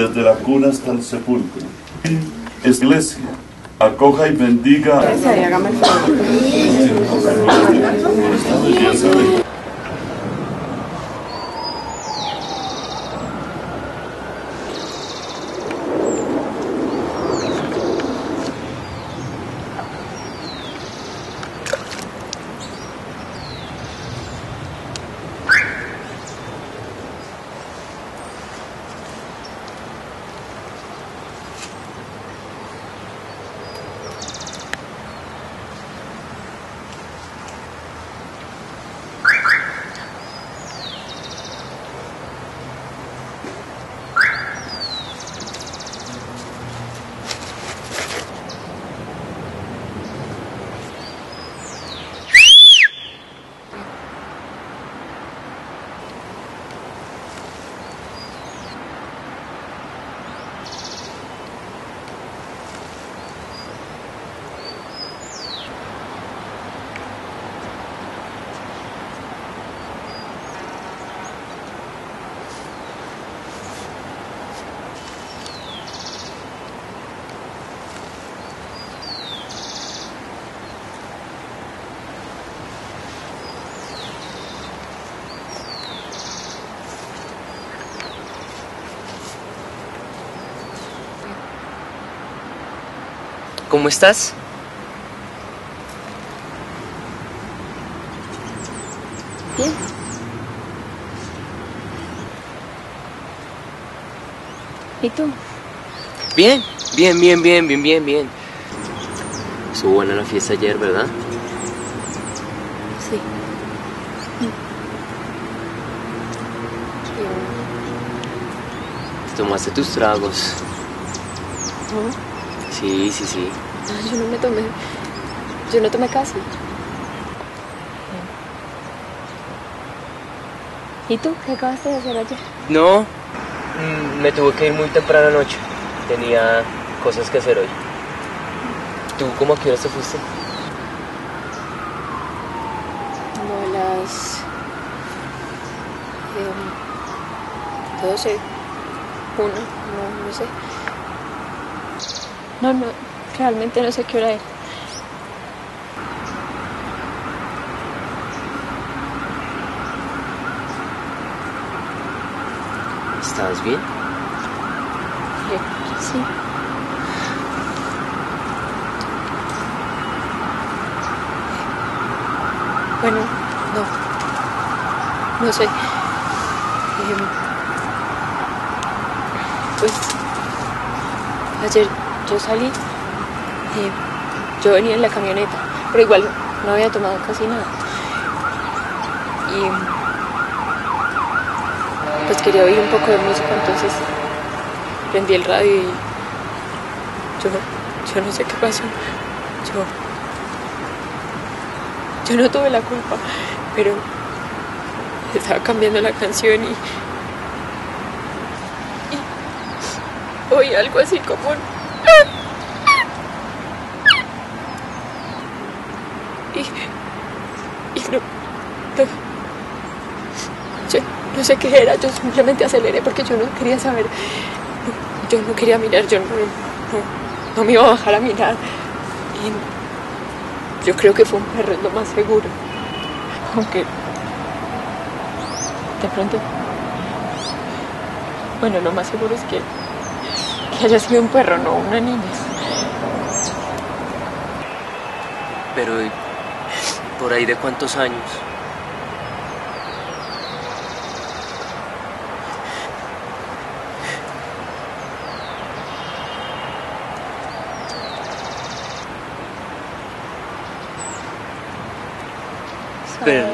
desde la cuna hasta el sepulcro. Es iglesia. Acoja y bendiga. ¿Cómo estás? Bien. ¿Y tú? Bien, bien, bien, bien, bien, bien, bien. Estuvo buena la fiesta ayer, ¿verdad? Sí. Tomaste tus tragos. No, Sí, sí, sí. yo no me tomé. Yo no tomé casi. ¿Y tú? ¿Qué acabaste de hacer ayer? No, mm, me tuve que ir muy temprano anoche. Tenía cosas que hacer hoy. ¿Tú cómo a qué horas te fuiste? Como a las. em, 12. Una, no, no sé. No, no, realmente no sé qué hora era. ¿Estás bien? Sí. Bueno, no. No sé. Em, pues ayer yo salí. eh, yo venía en la camioneta, pero igual no había tomado casi nada. Y pues quería oír un poco de música, entonces prendí el radio y yo, yo no sé qué pasó. Yo, yo no tuve la culpa, pero estaba cambiando la canción y, y oí algo así como. Y, y no, no, yo no sé qué era, yo simplemente aceleré porque yo no quería saber, yo no quería mirar, yo no, no, no me iba a bajar a mirar. Y yo creo que fue un perro, lo más seguro. Aunque de pronto, bueno, lo más seguro es que, que haya sido un perro, no una niña. Pero ¿y por ahí de cuántos años? Pero-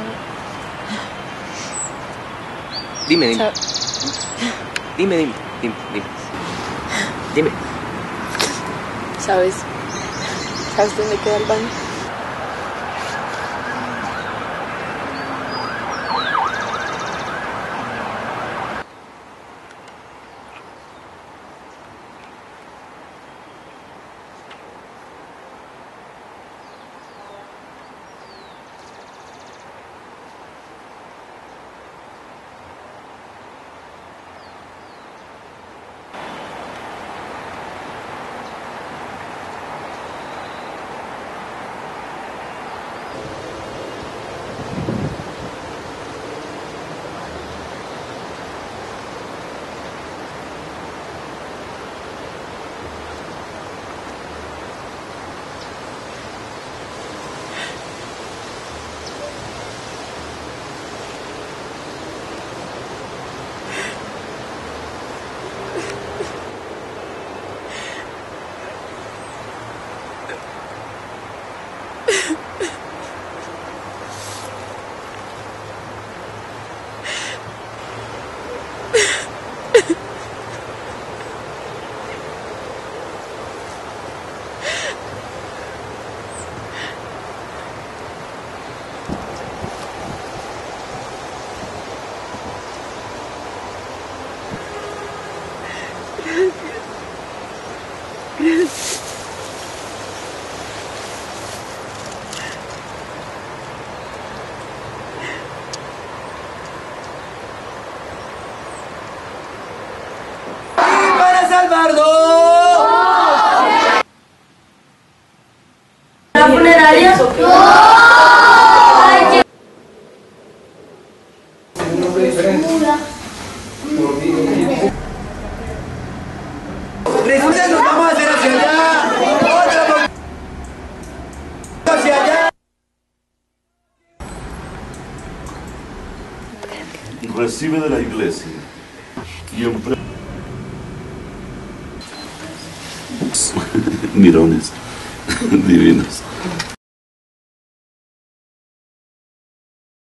Dime, dime. Dime, dime, dime, dime. Dime. ¿Sabes? ¿Sabes dónde queda el baño? Allá. Recibe de la iglesia y pre- mirones divinos.